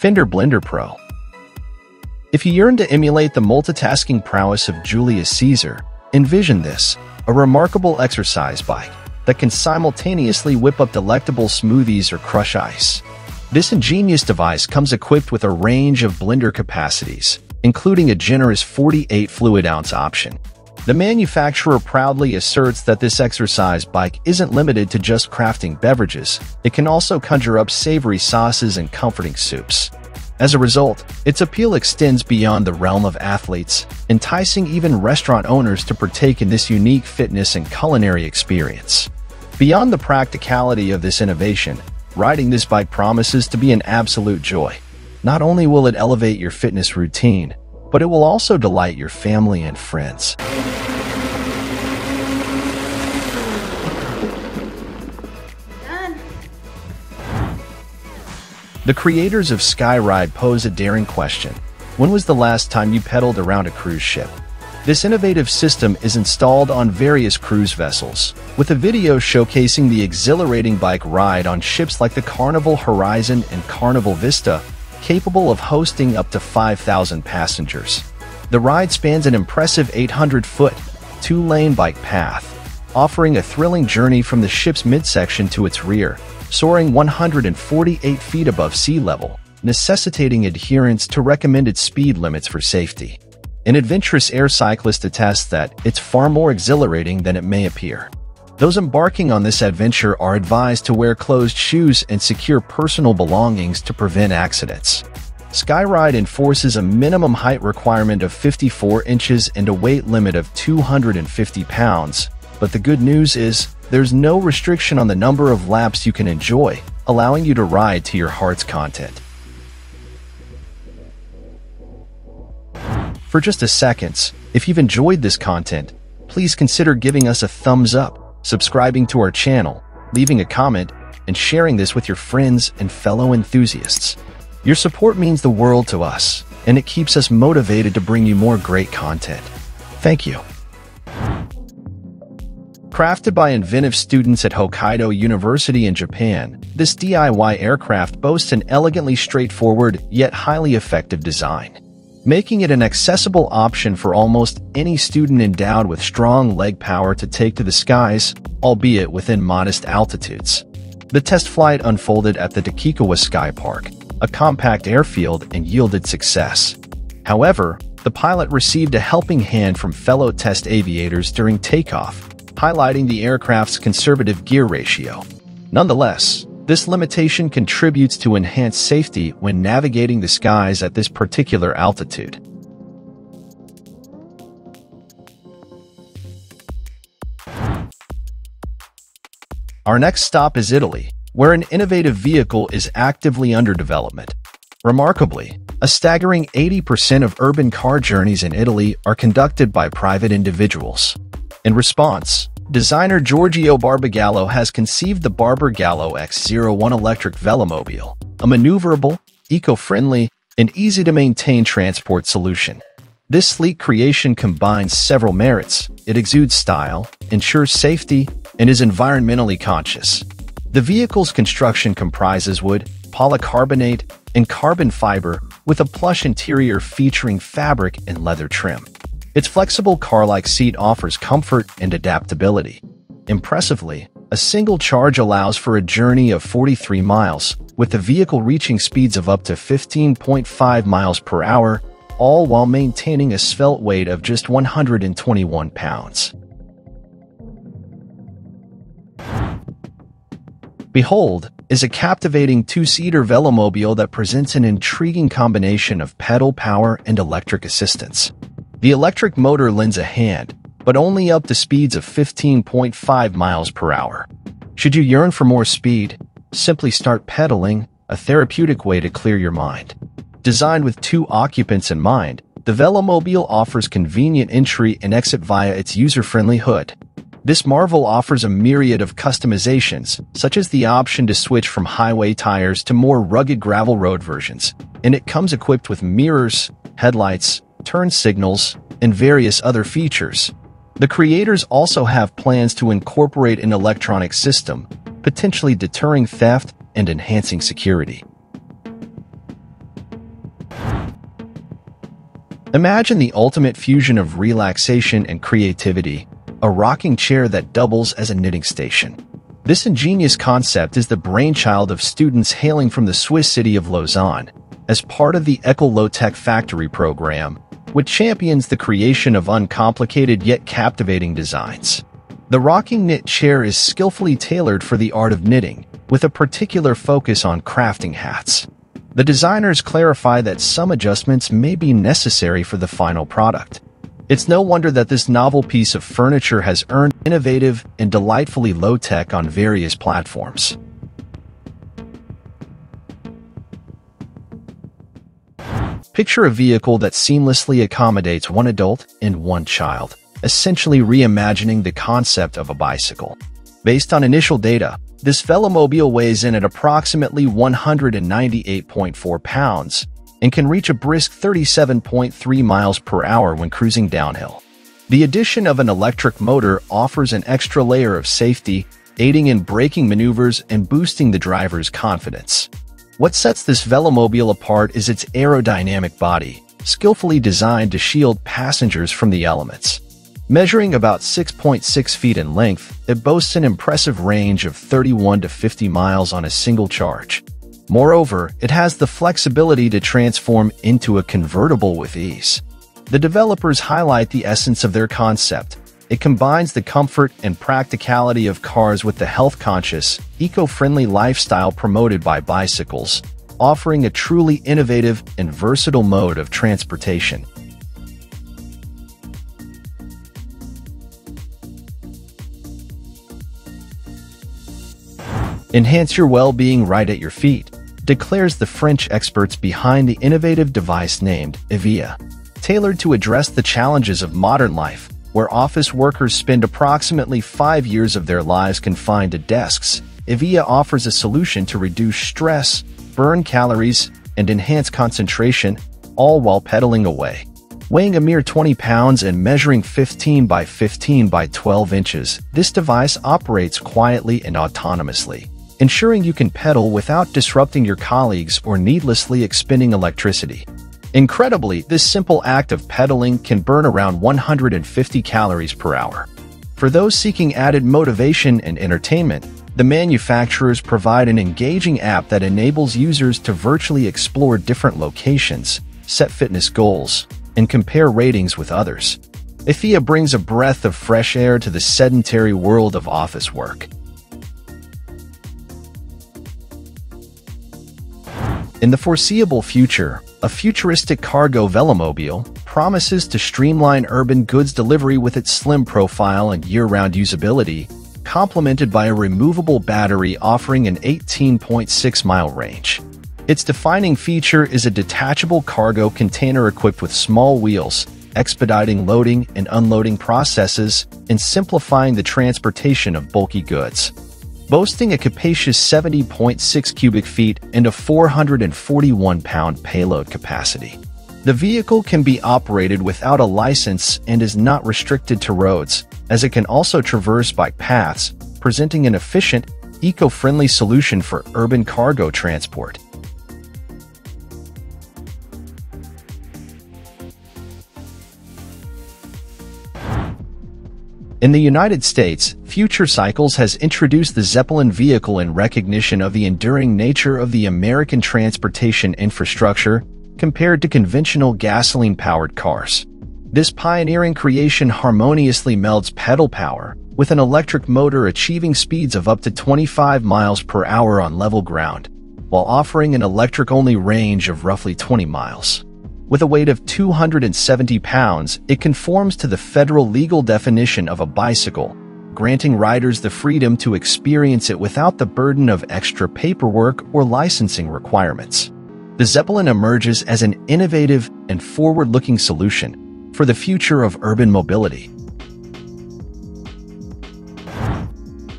Fender Blender Pro. If you yearn to emulate the multitasking prowess of Julius Caesar, envision this, a remarkable exercise bike that can simultaneously whip up delectable smoothies or crush ice. This ingenious device comes equipped with a range of blender capacities, including a generous 48 fluid ounce option. The manufacturer proudly asserts that this exercise bike isn't limited to just crafting beverages, it can also conjure up savory sauces and comforting soups. As a result, its appeal extends beyond the realm of athletes, enticing even restaurant owners to partake in this unique fitness and culinary experience. Beyond the practicality of this innovation, Riding this bike promises to be an absolute joy. Not only will it elevate your fitness routine, but it will also delight your family and friends. The creators of Skyride pose a daring question. When was the last time you pedaled around a cruise ship? This innovative system is installed on various cruise vessels, with a video showcasing the exhilarating bike ride on ships like the Carnival Horizon and Carnival Vista, capable of hosting up to 5,000 passengers. The ride spans an impressive 800-foot, two-lane bike path, offering a thrilling journey from the ship's midsection to its rear, soaring 148 feet above sea level, necessitating adherence to recommended speed limits for safety. An adventurous air cyclist attests that it's far more exhilarating than it may appear. Those embarking on this adventure are advised to wear closed shoes and secure personal belongings to prevent accidents. Skyride enforces a minimum height requirement of 54 inches and a weight limit of 250 pounds, but the good news is there's no restriction on the number of laps you can enjoy, allowing you to ride to your heart's content. For just a seconds, if you've enjoyed this content, please consider giving us a thumbs up, subscribing to our channel, leaving a comment, and sharing this with your friends and fellow enthusiasts. Your support means the world to us, and it keeps us motivated to bring you more great content. Thank you. Crafted by inventive students at Hokkaido University in Japan, this DIY aircraft boasts an elegantly straightforward yet highly effective design making it an accessible option for almost any student endowed with strong leg power to take to the skies, albeit within modest altitudes. The test flight unfolded at the Takikawa Sky Park, a compact airfield, and yielded success. However, the pilot received a helping hand from fellow test aviators during takeoff, highlighting the aircraft's conservative gear ratio. Nonetheless, this limitation contributes to enhanced safety when navigating the skies at this particular altitude. Our next stop is Italy, where an innovative vehicle is actively under development. Remarkably, a staggering 80% of urban car journeys in Italy are conducted by private individuals. In response, Designer Giorgio Barbagallo has conceived the Barbagallo X01 electric velomobile, a maneuverable, eco-friendly, and easy-to-maintain transport solution. This sleek creation combines several merits. It exudes style, ensures safety, and is environmentally conscious. The vehicle's construction comprises wood, polycarbonate, and carbon fiber with a plush interior featuring fabric and leather trim. Its flexible car-like seat offers comfort and adaptability. Impressively, a single charge allows for a journey of 43 miles, with the vehicle reaching speeds of up to 15.5 miles per hour, all while maintaining a svelte weight of just 121 pounds. Behold is a captivating two-seater velomobile that presents an intriguing combination of pedal power and electric assistance. The electric motor lends a hand, but only up to speeds of 15.5 miles per hour. Should you yearn for more speed, simply start pedaling, a therapeutic way to clear your mind. Designed with two occupants in mind, the Velomobile offers convenient entry and exit via its user-friendly hood. This marvel offers a myriad of customizations, such as the option to switch from highway tires to more rugged gravel road versions, and it comes equipped with mirrors, headlights, turn signals, and various other features. The creators also have plans to incorporate an electronic system, potentially deterring theft and enhancing security. Imagine the ultimate fusion of relaxation and creativity, a rocking chair that doubles as a knitting station. This ingenious concept is the brainchild of students hailing from the Swiss city of Lausanne, as part of the Ecole-Tech Factory program, which champions the creation of uncomplicated yet captivating designs. The rocking knit chair is skillfully tailored for the art of knitting, with a particular focus on crafting hats. The designers clarify that some adjustments may be necessary for the final product. It's no wonder that this novel piece of furniture has earned innovative and delightfully low-tech on various platforms. Picture a vehicle that seamlessly accommodates one adult and one child, essentially reimagining the concept of a bicycle. Based on initial data, this velomobile weighs in at approximately 198.4 pounds and can reach a brisk 37.3 miles per hour when cruising downhill. The addition of an electric motor offers an extra layer of safety, aiding in braking maneuvers and boosting the driver's confidence. What sets this velomobile apart is its aerodynamic body, skillfully designed to shield passengers from the elements. Measuring about 6.6 feet in length, it boasts an impressive range of 31 to 50 miles on a single charge. Moreover, it has the flexibility to transform into a convertible with ease. The developers highlight the essence of their concept. It combines the comfort and practicality of cars with the health-conscious, eco-friendly lifestyle promoted by bicycles, offering a truly innovative and versatile mode of transportation. Enhance your well-being right at your feet, declares the French experts behind the innovative device named Eveia. Tailored to address the challenges of modern life, where office workers spend approximately five years of their lives confined to desks, Eveia offers a solution to reduce stress, burn calories, and enhance concentration, all while pedaling away. Weighing a mere 20 pounds and measuring 15 by 15 by 12 inches, this device operates quietly and autonomously ensuring you can pedal without disrupting your colleagues or needlessly expending electricity. Incredibly, this simple act of pedaling can burn around 150 calories per hour. For those seeking added motivation and entertainment, the manufacturers provide an engaging app that enables users to virtually explore different locations, set fitness goals, and compare ratings with others. Eveia brings a breath of fresh air to the sedentary world of office work. In the foreseeable future, a futuristic cargo velomobile promises to streamline urban goods delivery with its slim profile and year-round usability, complemented by a removable battery offering an 18.6-mile range. Its defining feature is a detachable cargo container equipped with small wheels, expediting loading and unloading processes and simplifying the transportation of bulky goods boasting a capacious 70.6 cubic feet and a 441-pound payload capacity. The vehicle can be operated without a license and is not restricted to roads, as it can also traverse bike paths, presenting an efficient, eco-friendly solution for urban cargo transport. In the United States, Future Cycles has introduced the Zeppelin vehicle in recognition of the enduring nature of the American transportation infrastructure compared to conventional gasoline-powered cars. This pioneering creation harmoniously melds pedal power, with an electric motor achieving speeds of up to 25 miles per hour on level ground, while offering an electric-only range of roughly 20 miles. With a weight of 270 pounds, it conforms to the federal legal definition of a bicycle, granting riders the freedom to experience it without the burden of extra paperwork or licensing requirements. The Zeppelin emerges as an innovative and forward-looking solution for the future of urban mobility.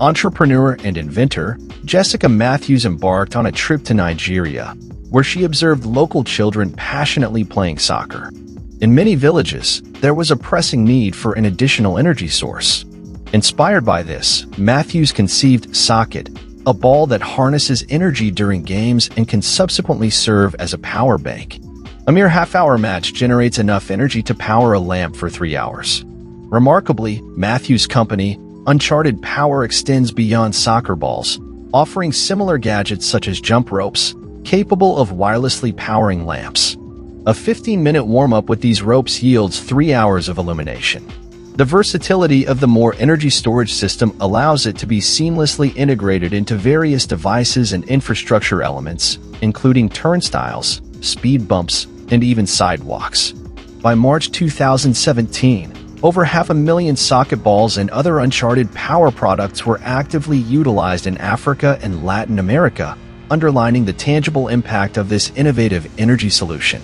Entrepreneur and inventor, Jessica Matthews embarked on a trip to Nigeria, where she observed local children passionately playing soccer. In many villages, there was a pressing need for an additional energy source. Inspired by this, Matthews conceived SOCCKET, a ball that harnesses energy during games and can subsequently serve as a power bank. A mere half-hour match generates enough energy to power a lamp for three hours. Remarkably, Matthews' company, Uncharted Power extends beyond soccer balls, offering similar gadgets such as jump ropes, capable of wirelessly powering lamps. A 15-minute warm-up with these ropes yields 3 hours of illumination. The versatility of the more energy storage system allows it to be seamlessly integrated into various devices and infrastructure elements, including turnstiles, speed bumps, and even sidewalks. By March 2017, over half a million SOCCKET balls and other Uncharted Power products were actively utilized in Africa and Latin America, underlining the tangible impact of this innovative energy solution.